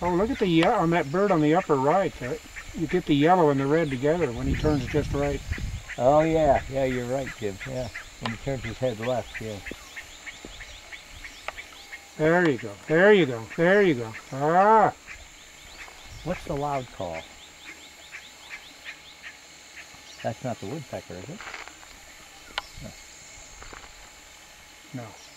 Oh, look at the on that bird on the upper right. That, You get the yellow and the red together when he turns just right. Oh yeah, yeah, you're right, Jim. Yeah, when he turns his head left, yeah. There you go. There you go. There you go. Ah, What's the loud call? That's not the woodpecker, is it? No. no.